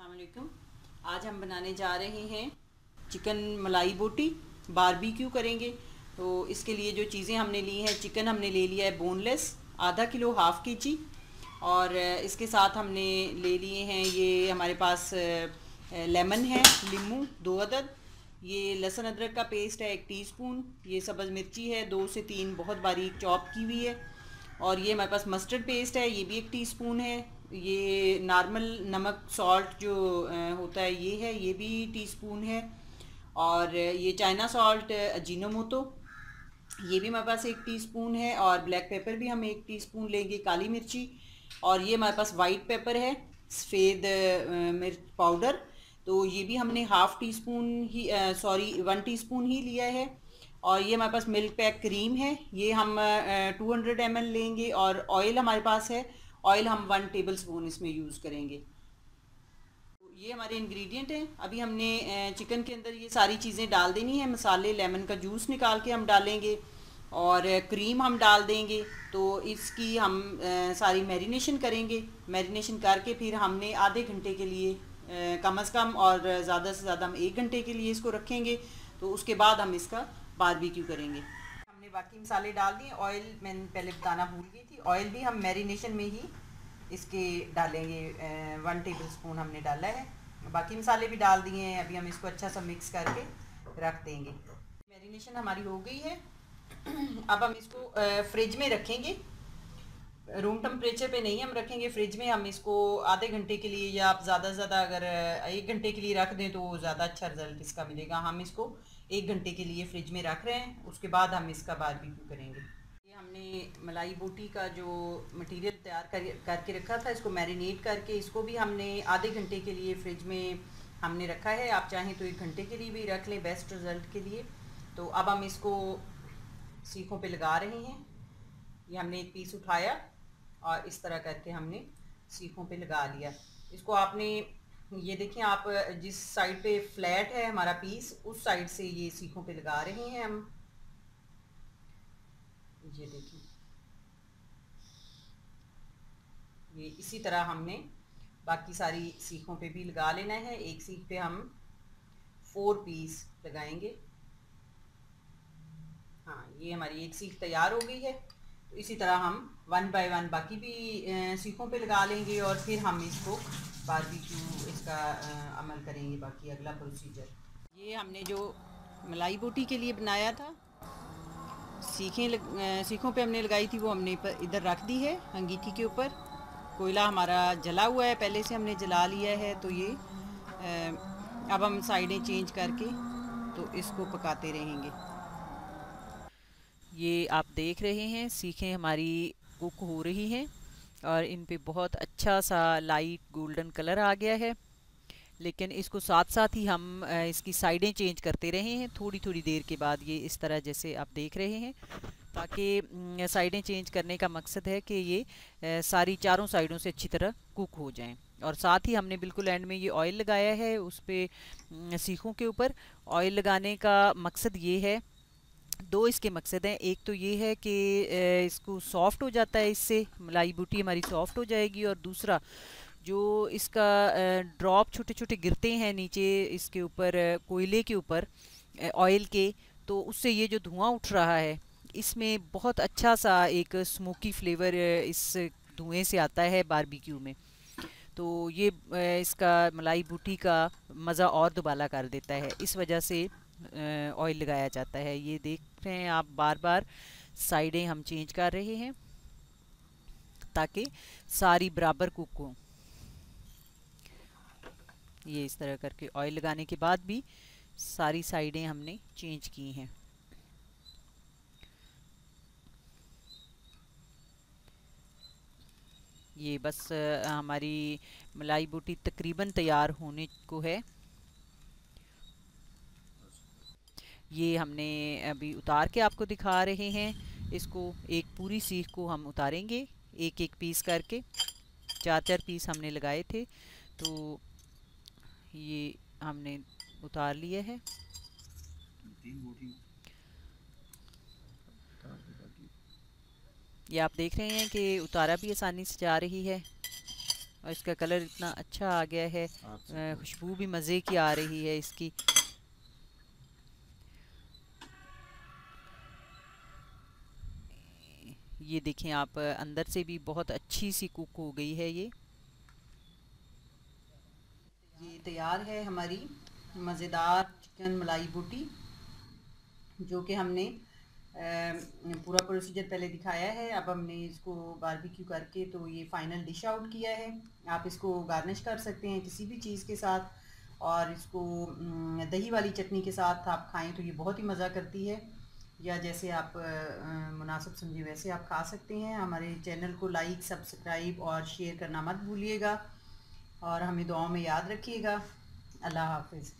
अस्सलाम आज हम बनाने जा रहे हैं चिकन मलाई बोटी। बारबेक्यू करेंगे। तो इसके लिए जो चीज़ें हमने ली हैं, चिकन हमने ले लिया है बोनलेस, आधा किलो हाफ़ के जी और इसके साथ हमने ले लिए हैं, ये हमारे पास लेमन है, लीमू, दो अदद। ये लहसुन अदरक का पेस्ट है, एक टीस्पून। ये सब्ज़ मिर्ची है, दो से तीन, बहुत बारीक चॉप की हुई है। और ये हमारे पास मस्टर्ड पेस्ट है, ये भी एक टीस्पून है। ये नॉर्मल नमक सॉल्ट जो होता है, ये है, ये भी टीस्पून है। और ये चाइना सॉल्ट अजीनोमोटो ये भी हमारे पास एक टीस्पून है, और ब्लैक पेपर भी हम एक टीस्पून लेंगे, काली मिर्ची। और ये हमारे पास वाइट पेपर है सफ़ेद मिर्च पाउडर तो ये भी हमने हाफ़ टी स्पून ही सॉरी वन टीस्पून ही लिया है। और ये हमारे पास मिल्क पैक क्रीम है। ये हम टू हंड्रेड एम लेंगे, और ऑयल हमारे पास है। ऑयल हम वन टेबल स्पून इसमें यूज़ करेंगे। तो ये हमारे इंग्रेडिएंट हैं। अभी हमने चिकन के अंदर ये सारी चीज़ें डाल देनी है। मसाले लेमन का जूस निकाल के हम डालेंगे और क्रीम हम डाल देंगे। तो इसकी हम सारी मैरिनेशन करेंगे। मैरिनेशन करके फिर हमने आधे घंटे के लिए कम अज़ कम और ज़्यादा से ज़्यादा हम एक घंटे के लिए इसको रखेंगे। तो उसके बाद हम इसका बारबेक्यू करेंगे। बाकी मसाले डाल दिए। ऑयल मैंने पहले बताना भूल गई थी। ऑयल भी हम मैरिनेशन में ही इसके डालेंगे। वन टेबल स्पून हमने डाला है। बाकी मसाले भी डाल दिए हैं। अभी हम इसको अच्छा सा मिक्स करके रख देंगे। मैरिनेशन हमारी हो गई है। अब हम इसको फ्रिज में रखेंगे। रूम टेम्परेचर पे नहीं हम रखेंगे फ्रिज में हम इसको आधे घंटे के लिए या आप ज़्यादा से ज़्यादा अगर एक घंटे के लिए रख दें तो ज़्यादा अच्छा रिज़ल्ट इसका मिलेगा। हम इसको एक घंटे के लिए फ्रिज में रख रहे हैं, उसके बाद हम इसका बारबेक्यू करेंगे। ये हमने मलाई बोटी का जो मटेरियल तैयार कर, करके रखा था, इसको मैरिनेट करके इसको भी हमने आधे घंटे के लिए फ्रिज में हमने रखा है। आप चाहें तो एक घंटे के लिए भी रख लें बेस्ट रिज़ल्ट के लिए। तो अब हम इसको सीखों पे लगा रहे हैं। ये हमने एक पीस उठाया। और इस तरह करके हमने सीखों पे लगा लिया। इसको आपने, ये देखिए आप जिस साइड पे फ्लैट है हमारा पीस, उस साइड से ये सीखों पे लगा रहे हैं हम। ये देखिए। ये इसी तरह हमने बाकी सारी सीखों पे भी लगा लेना है। एक सीख पे हम फोर पीस लगाएँगे। हाँ ये हमारी एक सीख तैयार हो गई है। इसी तरह हम वन बाय वन बाकी भी सीखों पे लगा लेंगे और फिर हम इसको बारबेक्यू इसका अमल करेंगे बाकी अगला प्रोसीजर ये हमने जो मलाई बोटी के लिए बनाया था सीखें लग, सीखों पे हमने लगाई थी वो हमने इधर रख दी है अंगीठी के ऊपर। कोयला हमारा जला हुआ है पहले से हमने जला लिया है तो ये अब हम साइडें चेंज करके तो इसको पकाते रहेंगे। ये आप देख रहे हैं, सीखें हमारी कुक हो रही हैं और इन पे बहुत अच्छा सा लाइट गोल्डन कलर आ गया है। लेकिन इसको साथ साथ ही हम इसकी साइडें चेंज करते रहे हैं थोड़ी थोड़ी देर के बाद ये इस तरह जैसे आप देख रहे हैं, ताकि साइडें चेंज करने का मकसद है कि ये सारी चारों साइडों से अच्छी तरह कुक हो जाएँ। और साथ ही हमने बिल्कुल एंड में ये ऑयल लगाया है, उस पर सीखों के ऊपर। ऑयल लगाने का मकसद ये है दो इसके मकसद हैं। एक तो ये है कि इसको सॉफ्ट हो जाता है इससे, मलाई बूटी हमारी सॉफ्ट हो जाएगी और दूसरा जो इसका ड्रॉप छोटे छोटे गिरते हैं नीचे इसके ऊपर कोयले के ऊपर ऑयल के तो उससे ये जो धुआँ उठ रहा है, इसमें बहुत अच्छा सा एक स्मोकी फ्लेवर इस धुएँ से आता है बारबेक्यू में। तो ये इसका मलाई बूटी का मज़ा और दुबाला कर देता है। इस वजह से ऑयल लगाया जाता है। ये देख रहे हैं आप बार बार साइडें हम चेंज कर रहे हैं, ताकि सारी बराबर कुक। हो ये इस तरह करके ऑयल लगाने के बाद भी सारी साइडें हमने चेंज की हैं। ये बस हमारी मलाई बूटी तकरीबन तैयार होने को है। ये हमने अभी उतार के आपको दिखा रहे हैं। इसको एक पूरी सीख को हम उतारेंगे एक एक पीस करके। चार चार पीस हमने लगाए थे तो ये हमने उतार लिया है। ये आप देख रहे हैं कि उतारा भी आसानी से जा रही है और इसका कलर इतना अच्छा आ गया है खुशबू भी मज़े की आ रही है इसकी। ये देखें आप, अंदर से भी बहुत अच्छी सी कुक हो गई है ये। ये तैयार है हमारी मज़ेदार चिकन मलाई बूटी, जो कि हमने पूरा प्रोसीजर पहले दिखाया है। अब हमने इसको बारबेक्यू करके तो ये फ़ाइनल डिश आउट किया है। आप इसको गार्निश कर सकते हैं किसी भी चीज़ के साथ और इसको दही वाली चटनी के साथ आप खाएँ तो ये बहुत ही मज़ा करती है। या जैसे आप मुनासिब समझे वैसे आप खा सकते हैं। हमारे चैनल को लाइक, सब्सक्राइब और शेयर करना मत भूलिएगा। और हमें दुआओं में याद रखिएगा। अल्लाह हाफिज़।